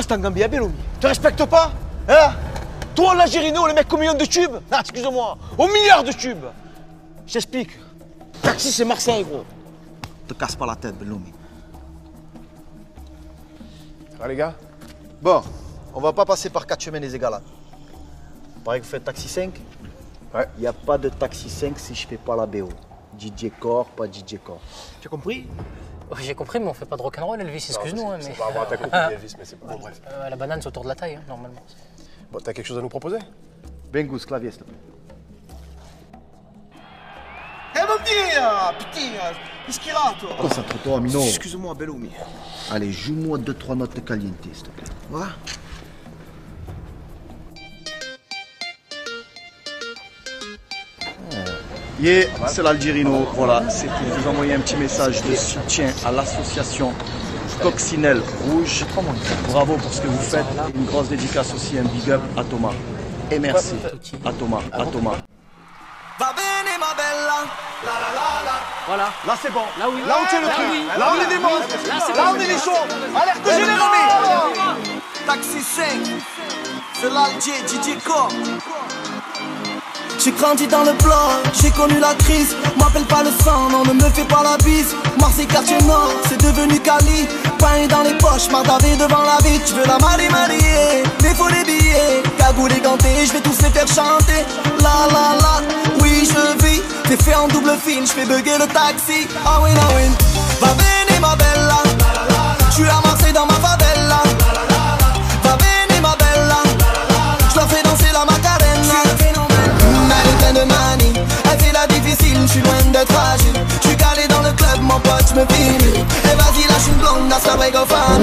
ce temps Gambia, Beloumi Te respectes pas? Hein? Toi, l'Algérino, le mec au million de tubes? Ah, excuse-moi, au milliard de tubes Je t'explique. Taxi, c'est Marseille, gros. Te casse pas la tête, Beloumi. Ah les gars Bon, on va pas passer par quatre chemins des égalades. Pareil que vous faites taxi 5 Ouais. Il n'y a pas de taxi 5 si je fais pas la BO. DJ Core, pas DJ Core. Tu as compris? J'ai compris, mais on fait pas de rock'n'roll, Elvis, excuse-nous. hein, C'est mais par rapport à ta copine, Elvis, mais c'est pas bon, bref. Euh, la banane, c'est autour de la taille, hein, normalement. Bon, t'as quelque chose à nous proposer? Bengus, clavier, s'il te plaît. Eh, mon Putain Qu'est-ce qu'il a, toi? Concentre-toi, Mino. Excuse-moi, Beloumi. Allez, joue-moi deux, trois notes de caliente, s'il te plaît. Ouais Yeah, c'est l'Algérino. Voilà, c'est pour vous envoyer un petit message de soutien à l'association Coccinelle Rouge. Bravo pour ce que vous faites. Et une grosse dédicace aussi, un big up à Thomas. Et merci à Thomas, à Thomas. Voilà. Là, c'est bon. Là, oui. Là, on tient le Là, truc. oui. Là, on est des monstres. Là, Là, bon. on est des chauds. Alerte générale. Taxi 5, c'est l'Alger, DJ Core. J'ai grandi dans le bloc, j'ai connu la crise. M'appelle pas le sang, non, ne me fais pas la bise. Marseille, quartier nord, c'est devenu Cali. Pain dans les poches, mardavé devant la vie. Tu veux la marier, marier, mais faut les billets. Cagoule et ganté, je vais tous les faire chanter. La la la, oui, je vis. T'es fait en double film, je fais bugger le taxi. Ah oui, ah oui. Va way go family. Ah ouais,